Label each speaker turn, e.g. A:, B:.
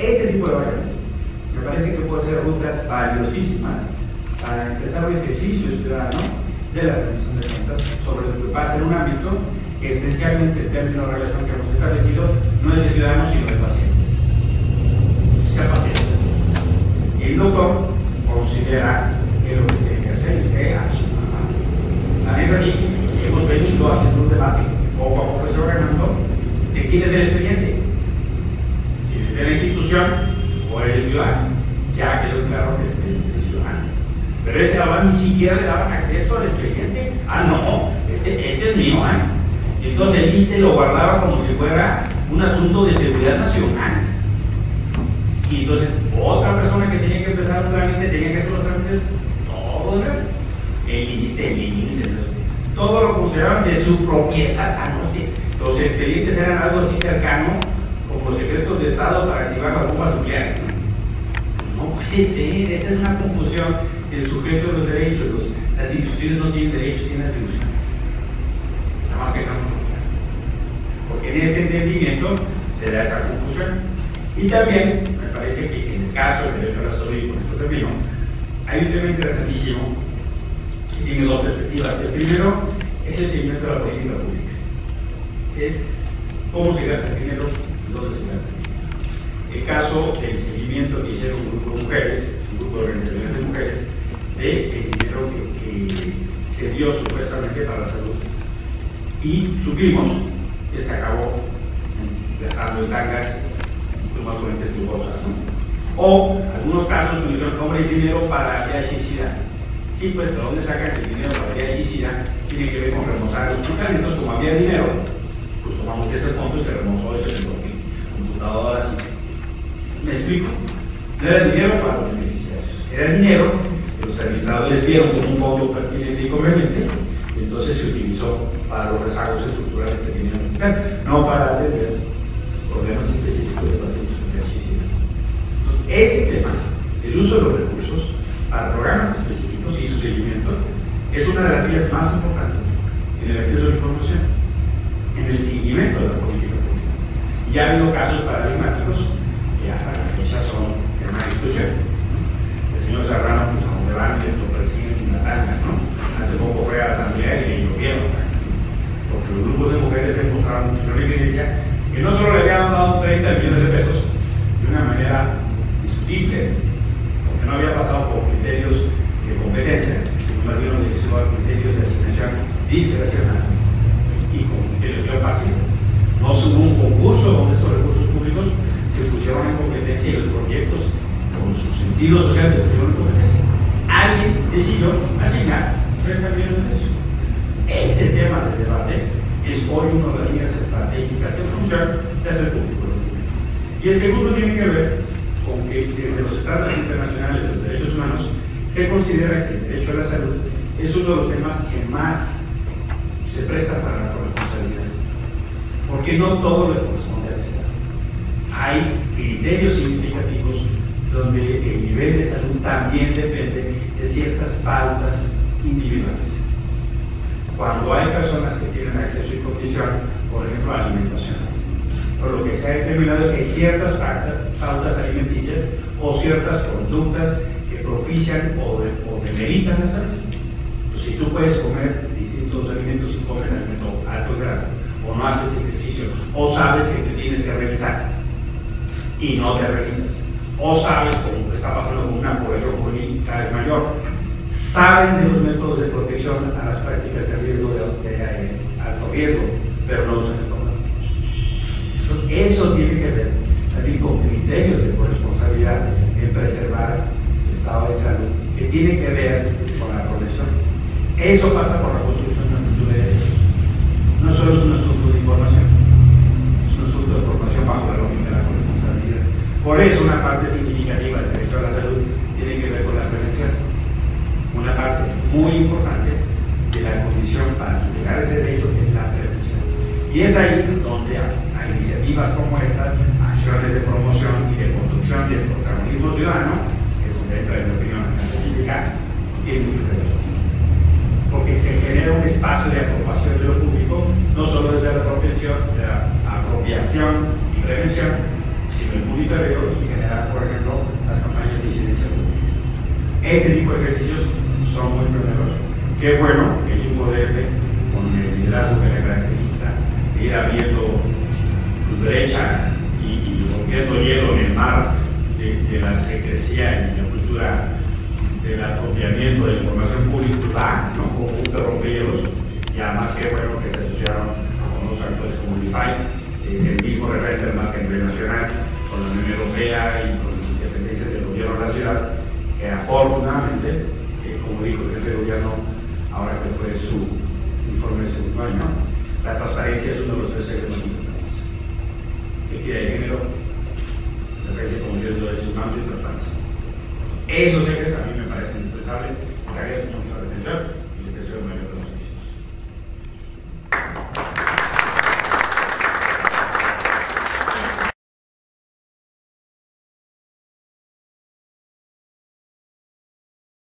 A: Este tipo de variables me parece que puede ser rutas valiosísimas para empezar el ejercicio ciudadano de la rendición de cuentas sobre lo que pasa en un ámbito que esencialmente el término de relación que hemos establecido no es de ciudadanos sino de pacientes. Sea paciente. El doctor considera que lo que tiene que hacer es que. También así, hemos venido haciendo un debate poco a poco se va ganando de quién es el expediente. La institución o el ciudadano. Ya quedó claro que es ciudadano. Pero ese ahora ni siquiera le daban acceso al expediente. Ah, no, este, este es mío, ¿eh? Entonces el ISTE lo guardaba como si fuera un asunto de seguridad nacional. Y entonces otra persona que tenía que empezar un trámite tenía que hacer los trámites todo el ISTE, el INSE, todo lo consideraban de su propiedad. Ah, no sé. Los expedientes eran algo así cercano Para activar la bomba nuclear. No puede ser, esa es una confusión. El sujeto de los derechos, las instituciones no tienen derechos, tienen atribuciones. Nada más que estamos Porque en ese entendimiento se da esa confusión. Y también, me parece que en el caso del derecho a la salud, y con esto termino, hay un tema interesantísimo que tiene dos perspectivas. El primero es el seguimiento de la política pública. Es cómo se gasta el dinero, dónde se gasta el. El caso del seguimiento que hicieron un grupo de mujeres, un grupo de organizaciones de mujeres, de el dinero que, se dio supuestamente para la salud. Y supimos que se acabó gastando en tangas más fuentes lujosas. ¿no? O algunos casos me dijeron, hombre, dinero para VIH-Sida. Sí, pues, ¿de dónde sacan el dinero para VIH-Sida? Tiene que ver con remozar los hospitales. Entonces, como había dinero, pues tomamos ese fondo y se remozó ese computadoras. ¿Me explico? No era dinero para los beneficiarios, era dinero que los administradores vieron como un fondo pertinente y conveniente, y entonces se utilizó para los rezagos estructurales que tenían el hospital, no para atender problemas específicos de pacientes ese tema, el uso de los recursos para programas específicos y su seguimiento, es una de las vías más importantes en el acceso a la información, en el seguimiento de la política pública. Y ha habido casos paradigmáticos que hasta la fecha son en una discusión. El señor Serrano, pues a donde van, que lo persiguen en la tanga, ¿no? Hace poco fue a San Miguel y lo vieron, porque los grupos de mujeres demostraron mucho la evidencia que no solo le habían dado 30 millones de pesos de una manera discutible, porque no había pasado por criterios de competencia, sino más bien utilizó criterios de asignación discrecional y con criterios de paciente. No hubo un concurso donde estos recursos públicos se pusieron en competencia y los proyectos, con su sentido social, se pusieron en competencia. Alguien decidió asignar 30 millones de pesos. Ese tema del debate es hoy una de las líneas estratégicas en función de hacer público. Y el segundo tiene que ver con que desde los tratados internacionales de los derechos humanos se considera que el derecho a la salud es uno de los temas que más se presta para la corresponsabilidad. Porque no todo le corresponde al Estado. Hay criterios significativos donde el nivel de salud también depende de ciertas pautas individuales. Cuando hay personas que tienen acceso y condición, por ejemplo, a alimentación, por lo que se ha determinado es que ciertas pautas alimenticias o ciertas conductas que propician o, de, o demeritan la salud. Si tú puedes comer distintos alimentos y comes alimento alto grado, o no haces ejercicio, o sabes que te tienes que revisar y no te revisas, o sabes, como está pasando con una población juvenil cada vez mayor, saben de los métodos de protección a las prácticas de riesgo de, riesgo, pero no usan el eso tiene que ver también con criterios de corresponsabilidad en preservar el estado de salud, que tiene que ver con la progresión. Eso pasa por la construcción de cultura de derechos. No solo es un asunto de información, es un asunto de formación bajo la lógica de la corresponsabilidad. Por eso una parte significativa del derecho a la salud tiene que ver con la prevención. Una parte muy importante de la condición para llegar ese derecho. Y es ahí donde a, iniciativas como estas, acciones de promoción y de construcción del protagonismo ciudadano, que es donde entra en la opinión científica, tiene mucho que ver. Porque se genera un espacio de apropiación de lo público, no solo desde la apropiación, la apropiación y prevención, sino el monitoreo y generar, por ejemplo, las campañas de incidencia pública. Este tipo de ejercicios son muy peligrosos. Qué bueno que el INFODF, con el liderazgo que ir abriendo y, y rompiendo hielo en el mar de, la secrecía y la cultura del apropiamiento de información pública, ¿no? como un rompehielos, y además qué bueno que se asociaron con los actores como Unify, es el mismo referente del marco internacional, con la Unión Europea y con las dependencias del gobierno nacional, que afortunadamente, eh, como dijo el jefe gobierno, ahora que fue su informe de segundo año, peso,